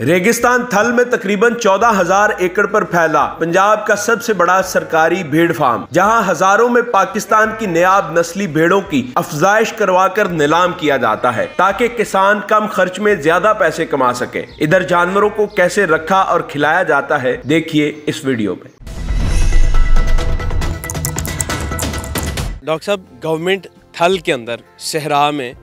रेगिस्तान थल में तकरीबन चौदह हज़ार एकड़ पर फैला पंजाब का सबसे बड़ा सरकारी भेड़ फार्म, जहाँ हज़ारों में पाकिस्तान की नयाब नस्ली भेड़ों की अफजाइश करवाकर नीलाम किया जाता है, ताकि किसान कम खर्च में ज़्यादा पैसे कमा सके। इधर जानवरों को कैसे रखा और खिलाया जाता है, देखिए इस वीडियो में। डॉक्टर साहब, गवर्नमेंट थल के अंदर, सहरा में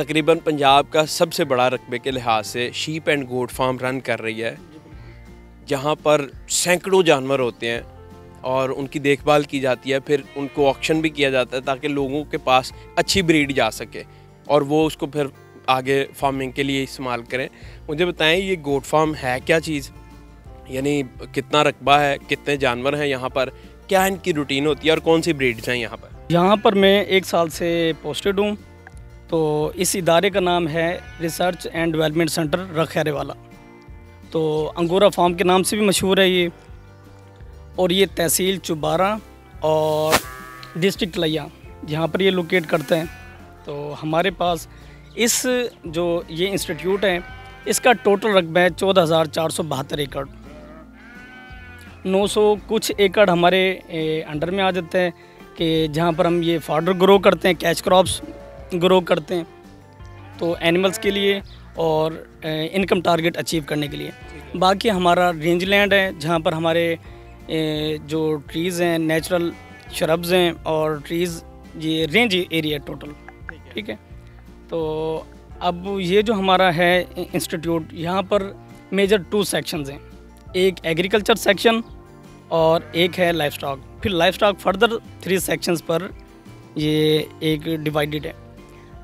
तकरीबन पंजाब का सबसे बड़ा रकबे के लिहाज से sheep and goat farm run कर रही है, जहाँ पर सैकड़ों जानवर होते हैं और उनकी देखभाल की जाती है, फिर उनको ऑक्शन भी किया जाता है ताकि लोगों के पास अच्छी ब्रीड जा सके और वो उसको फिर आगे फ़ार्मिंग के लिए इस्तेमाल करें। मुझे बताएँ, ये गोट फार्म है क्या चीज़? यानी कितना रकबा है, कितने जानवर हैं यहाँ पर? क्या इनकी रूटीन होती है और कौन सी ब्रीड्स हैं यहाँ पर? यहाँ पर मैं एक साल से पोस्टेड हूँ। तो इस इदारे का नाम है रिसर्च एंड डेवलपमेंट सेंटर रखैरे वाला तो अंगूरा फार्म के नाम से भी मशहूर है ये। और ये तहसील चुबारा और डिस्ट्रिक्ट लैया जहाँ पर ये लोकेट करते हैं। तो हमारे पास इस जो ये इंस्टीट्यूट है, इसका टोटल रकबा है चौदह हज़ार चार सौ बहत्तर एकड़। नौ सौ कुछ एकड़ हमारे अंडर में आ जाते हैं कि जहाँ पर हम ये फाडर ग्रो करते हैं, कैच क्रॉप्स ग्रो करते हैं। तो एनिमल्स के लिए और इनकम टारगेट अचीव करने के लिए। बाकी हमारा रेंज लैंड है, जहाँ पर हमारे जो ट्रीज़ हैं, नेचुरल शरब्स हैं और ट्रीज़, ये रेंज एरिया टोटल। ठीक है? तो अब ये जो हमारा है इंस्टीट्यूट, यहाँ पर मेजर टू सेक्शंस हैं। एक एग्रीकल्चर सेक्शन और एक है लाइफ स्टॉक फिर life stock further three sections पर ये एक डिवाइडेड है।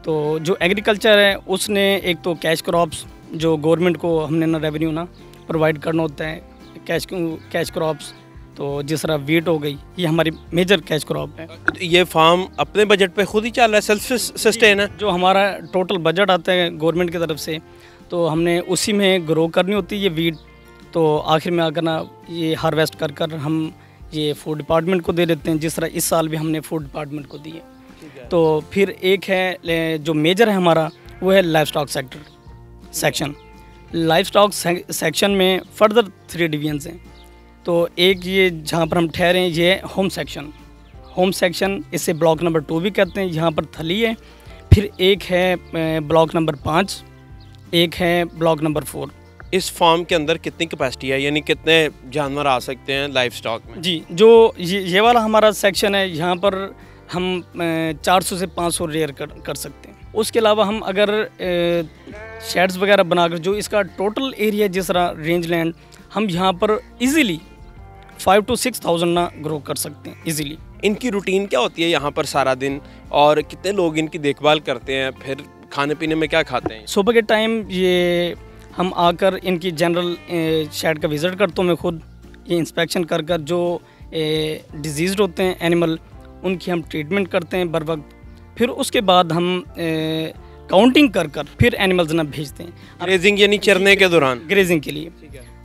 तो जो एग्रीकल्चर है उसने एक तो कैश क्रॉप्स जो गवर्नमेंट को हमने ना रेवेन्यू ना प्रोवाइड करना होता है कैश कैश क्रॉप्स तो जिस तरह वीट हो गई ये हमारी मेजर कैश क्रॉप है। ये फार्म अपने बजट पे खुद ही चल रहा है सेल्फ सस्टेन है? जो हमारा टोटल बजट आता है गवर्नमेंट की तरफ़ से तो हमने उसी में ग्रो करनी होती है ये वीट तो आखिर में आकर ना ये हार्वेस्ट कर कर हम ये फ़ूड डिपार्टमेंट को दे देते हैं जिस तरह इस साल भी हमने फ़ूड डिपार्टमेंट को दिए तो फिर एक है जो मेजर है हमारा वो है life stock sector section life stock section में फर्दर थ्री डिवीजन्स हैं। तो एक ये जहाँ पर हम ठहरे हैं ये होम सेक्शन होम सेक्शन इसे ब्लॉक नंबर टू भी कहते हैं यहाँ पर थली है। फिर एक है ब्लॉक नंबर पाँच एक है ब्लॉक नंबर फोर इस फार्म के अंदर कितनी कैपेसिटी है? यानी कितने जानवर आ सकते हैं लाइफ स्टॉक में? जी जो ये, ये वाला हमारा सेक्शन है यहाँ पर हम 400 से 500 रेयर कर कर सकते हैं। उसके अलावा हम अगर शेड्स वगैरह बनाकर जो इसका टोटल एरिया जिस तरह रेंज लैंड हम यहाँ पर easily five two six thousand ना ग्रो कर सकते हैं इजीली इनकी रूटीन क्या होती है यहाँ पर सारा दिन? और कितने लोग इनकी देखभाल करते हैं? फिर खाने पीने में क्या खाते हैं? सुबह के टाइम ये हम आकर इनकी जनरल शेड का विज़िट करता हूँ। मैं खुद ये इंस्पेक्शन कर कर जो डिज़ीज़ होते हैं एनिमल उनकी हम ट्रीटमेंट करते हैं बर वक्त। फिर उसके बाद हम ए, काउंटिंग कर कर फिर एनिमल्स ना भेजते हैं। ग्रेजिंग यानी चरने के दौरान। ग्रेजिंग के लिए।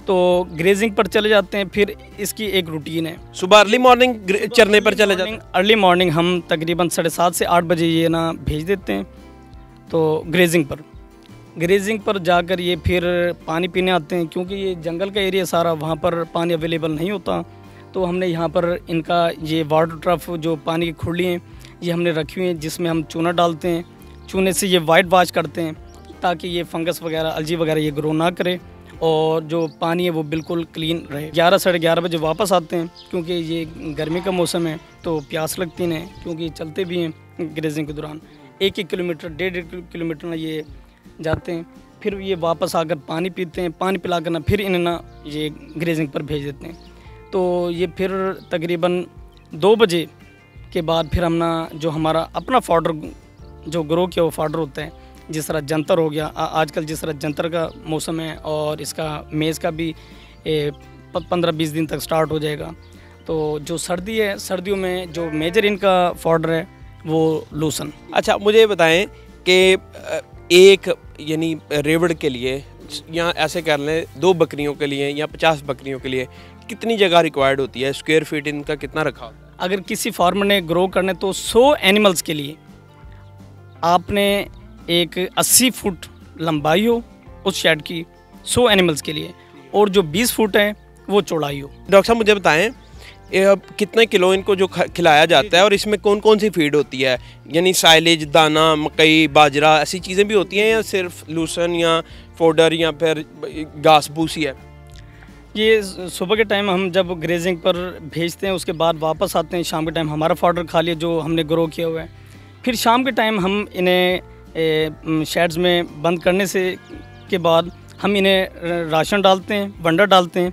तो ग्रेजिंग पर चले जाते हैं फिर इसकी एक रूटीन है। सुबह अर्ली मॉर्निंग चरने पर चले जाते हैं। अर्ली मॉर्निंग हम तकरीबन साढ़े सात से आठ बजे ये ना भेज देते हैं। तो ग्रेजिंग पर। ग्रेजिंग पर जाकर ये फिर पानी पीने आते हैं क्योंकि ये जंगल का एरिया सारा वहाँ पर पानी अवेलेबल नहीं होता। तो हमने यहाँ पर इनका ये वाटर ट्रफ जो पानी की खुली हैं, ये हमने रखी हुई हैं, जिसमें हम चूना डालते हैं। चूने से ये वाइट वाश करते हैं, ताकि ये फंगस वगैरह अलजी वगैरह ये ग्रो ना करे और जो पानी है वो बिल्कुल क्लीन रहे। ग्यारह साढ़े ग्यारह बजे वापस आते हैं, क्योंकि ये गर्मी का मौसम है तो प्यास लगती है क्योंकि चलते भी हैं ग्रेजिंग के दौरान। एक एक किलोमीटर, डेढ़ डेढ़ किलोमीटर ये जाते हैं, फिर ये वापस आकर पानी पीते हैं। पानी पिला ना, फिर इन्हें ना ये ग्रेजिंग पर भेज देते हैं। तो ये फिर तकरीबन दो बजे के बाद फिर हम ना जो हमारा अपना फॉर्डर जो ग्रो किया वो फॉर्डर होता है, जिस तरह जंतर हो गया आजकल जिस तरह जंतर का मौसम है और इसका मेज़ का भी पंद्रह बीस दिन तक स्टार्ट हो जाएगा। तो जो सर्दी है, सर्दियों में जो मेजर इनका फॉर्डर है, वो लूसन। अच्छा मुझे बताएँ कि एक यानी रेवड़ के लिए, या ऐसे कर लें, दो बकरियों के लिए या पचास बकरियों के लिए कितनी जगह रिक्वायर्ड होती है? स्क्वायर फीट इनका कितना रखा होता है? अगर किसी फार्मर ने ग्रो करने तो 100 एनिमल्स के लिए आपने एक 80 फुट लंबाई हो उस शेड की सौ एनिमल्स के लिए। और जो बीस फुट है वो चौड़ाई हो। डॉक्टर साहब मुझे बताएँ अब कितने किलो इनको जो खिलाया जाता है और इसमें कौन कौन सी फ़ीड होती है? यानी साइलेज दाना मकई बाजरा ऐसी चीज़ें भी होती हैं या सिर्फ़ लूसन या फोडर या फिर घास भूसी है? ये सुबह के टाइम हम जब ग्रेजिंग पर भेजते हैं, उसके बाद वापस आते हैं, शाम के टाइम हमारा फॉर्डर खा लिया, जो हमने ग्रो किया हुआ है। फिर शाम के टाइम हम इन्हें शेड्स में बंद करने से, के बाद हम इन्हें राशन डालते हैं, वंडर डालते हैं,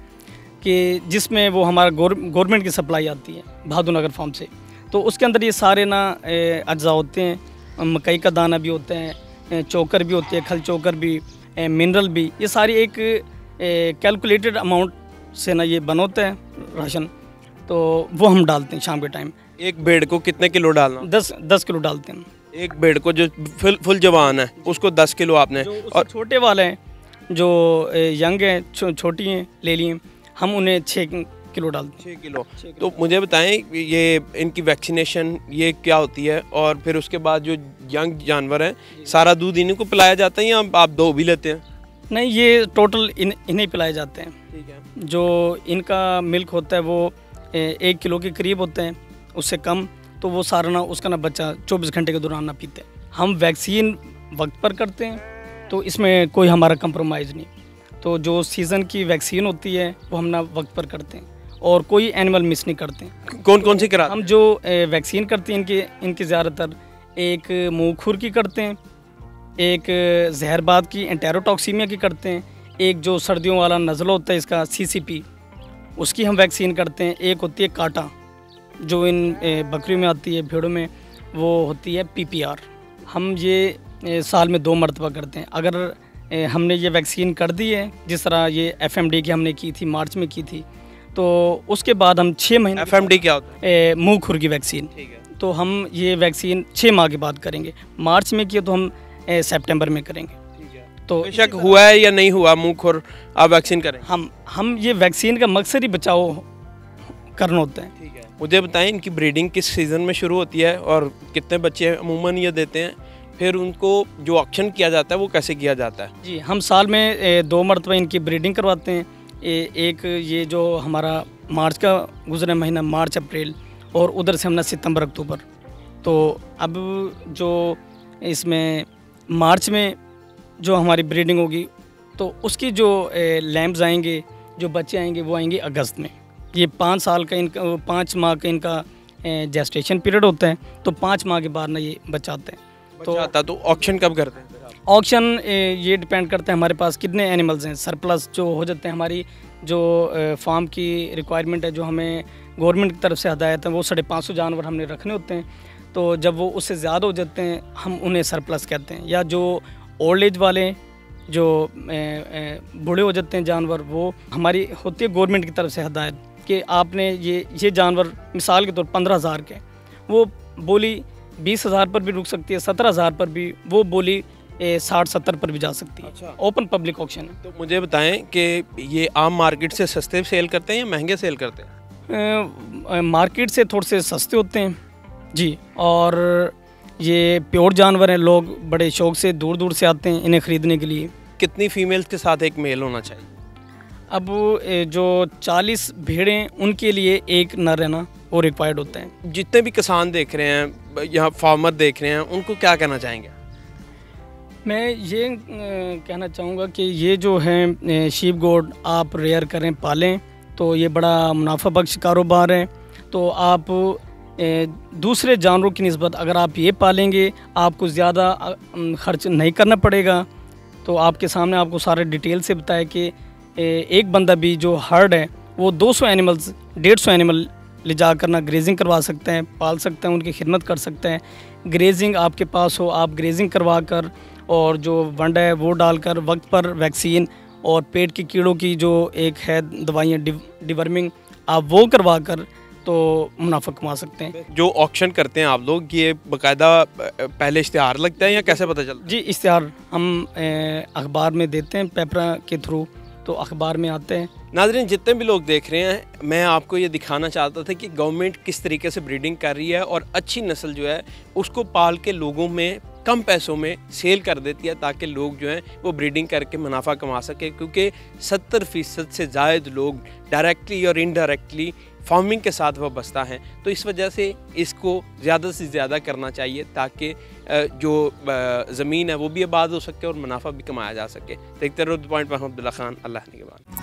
कि जिसमें वो हमारा गवर्नमेंट की सप्लाई आती है, बहादुर नगर फार्म से। तो उसके अंदर ये सारे ना अज्जा होते हैं मकई का दाना भी होता है चोकर भी होती है, खल चोकर भी मिनरल भी, ये सारी एक कैलकुलेटेड अमाउंट से ना ये बनोता हैं राशन तो वो हम डालते हैं शाम के टाइम एक बेड को कितने किलो डालना? दस दस किलो डालते हैं। एक बेड को जो फुल फुल जवान है उसको दस किलो आपने और छोटे वाले हैं जो यंग हैं छो, छोटी हैं ले लिए हम उन्हें छः किलो डालते हैं। छः किलो। तो मुझे बताएँ ये इनकी वैक्सीनेशन ये क्या होती है? और फिर उसके बाद जो यंग जानवर हैं सारा दूध इन्हीं को पिलाया जाता है या आप दो भी लेते हैं? नहीं ये टोटल इन इन्हें पिलाए जाते हैं। ठीक है। जो इनका मिल्क होता है वो एक किलो के करीब होते हैं उससे कम तो वो सारा ना उसका ना बच्चा 24 घंटे के दौरान ना पीते हैं। हम वैक्सीन वक्त पर करते हैं तो इसमें कोई हमारा कंप्रोमाइज़ नहीं। तो जो सीज़न की वैक्सीन होती है वो हम ना वक्त पर करते हैं और कोई एनिमल मिस नहीं करते हैं। कौन कौन सी करा हम जो वैक्सीन करते हैं इनकी इनकी ज़्यादातर एक मुँह खुर की करते हैं एक जहरबाद की एंटेरोटॉक्सीमिया की करते हैं एक जो सर्दियों वाला नज़ला होता है इसका सीसीपी उसकी हम वैक्सीन करते हैं एक होती है काटा जो इन बकरियों में आती है भेड़ों में वो होती है पीपीआर हम ये साल में दो मरतबा करते हैं। अगर हमने ये वैक्सीन कर दी है जिस तरह ये एफएमडी की हमने की थी मार्च में की थी तो उसके बाद हम छः महीने एफ़ क्या होता है? ए, मुँह खुर की वैक्सीन तो हम ये वैक्सीन छः माह के बाद करेंगे। मार्च में किया तो हम सितंबर में करेंगे। ठीक है। तो बेशक हुआ है या नहीं हुआ मुँह खुर आप वैक्सीन करें। हम हम ये वैक्सीन का मकसद ही बचाव करना होता है। ठीक है। मुझे बताएँ इनकी ब्रीडिंग किस सीज़न में शुरू होती है और कितने बच्चे अमूमन ये देते हैं। फिर उनको जो ऑक्शन किया जाता है वो कैसे किया जाता है? जी हम साल में दो मरतबा इनकी ब्रीडिंग करवाते हैं। ए, एक ये जो हमारा मार्च का गुजरा महीना मार्च अप्रैल और उधर से हमने सितंबर अक्टूबर। तो अब जो इसमें मार्च में जो हमारी ब्रीडिंग होगी तो उसकी जो लैम्ब्स आएँगे जो बच्चे आएँगे वो आएँगे अगस्त में। ये पाँच साल का इनका पाँच माह का इनका जेस्टेशन पीरियड होता है तो पाँच माह के बाद ना ये बच्चा आते हैं। तो आता तो ऑक्शन कब करते हैं? ऑक्शन ये डिपेंड करता है हमारे पास कितने एनिमल्स हैं। सरप्लस जो हो जाते हैं हमारी जो फार्म की रिक्वायरमेंट है जो हमें गवर्नमेंट की तरफ़ से हदायत है वो साढ़े पाँच सौ जानवर हमने रखने होते हैं। तो जब वो उससे ज़्यादा हो जाते हैं हम उन्हें सरप्लस कहते हैं। या जो ओल्ड एज वाले जो बूढ़े हो जाते हैं जानवर वो हमारी होती है गवर्नमेंट की तरफ़ से हदायत कि आपने ये ये जानवर मिसाल के तौर पंद्रह हज़ार के वो बोली बीस हज़ार पर भी रुक सकती है सत्रह हज़ार पर भी वो बोली साठ सत्तर पर भी जा सकती है। अच्छा। ओपन पब्लिक ऑप्शन है। तो मुझे बताएँ कि ये आम मार्केट से सस्ते सेल करते हैं या महँगे सेल करते हैं? मार्केट से थोड़े से सस्ते होते हैं। जी और ये प्योर जानवर हैं लोग बड़े शौक से दूर दूर से आते हैं इन्हें ख़रीदने के लिए। कितनी फीमेल्स के साथ एक मेल होना चाहिए? अब जो चालीस भेड़ें उनके लिए एक नर है ना वो रिक्वायर्ड होते हैं। जितने भी किसान देख रहे हैं यहाँ फार्मर देख रहे हैं उनको क्या कहना चाहेंगे? मैं ये कहना चाहूँगा कि ये जो है शीप गोड आप रेयर करें पालें तो ये बड़ा मुनाफा बख्श कारोबार है। तो आप दूसरे जानवरों की नस्बत अगर आप ये पालेंगे, आपको ज़्यादा खर्च नहीं करना पड़ेगा। तो आपके सामने आपको सारे डिटेल से बताया कि एक बंदा भी जो हर्ड है, वो 200 एनिमल्स 150 एनिमल ले जाकर ना ग्रेजिंग करवा सकते हैं, पाल सकते हैं, उनकी खिदमत कर सकते हैं। ग्रेजिंग आपके पास हो, आप ग्रेजिंग करवा कर और जो वंड है, वो डालकर वक्त पर वैक्सीन और पेट के कीड़ों की जो एक है, दवाइयाँ डिवर्मिंग, आप वो करवा कर तो मुनाफा कमा सकते हैं। जो ऑक्शन करते हैं आप लोग ये बाकायदा पहले इश्तहार लगता है या कैसे पता चलता है? जी इश्तहार हम अखबार में देते हैं पेपर के थ्रू तो अखबार में आते हैं। नाजरीन जितने भी लोग देख रहे हैं मैं आपको ये दिखाना चाहता था कि गवर्नमेंट किस तरीके से ब्रीडिंग कर रही है और अच्छी नस्ल जो है उसको पाल के लोगों में कम पैसों में सेल कर देती है ताकि लोग जो हैं वो ब्रीडिंग करके मुनाफा कमा सके क्योंकि सत्तर फ़ीसद से ज़ायद लोग डायरेक्टली और इनडायरेक्टली फ़ार्मिंग के साथ वह बसता है तो इस वजह से इसको ज़्यादा से ज़्यादा करना चाहिए ताकि जो ज़मीन है वो भी आबाद हो सके और मुनाफा भी कमाया जा सके। देखते रहो पॉइंट अब्दुल्ला खान, अल्लाह के बाद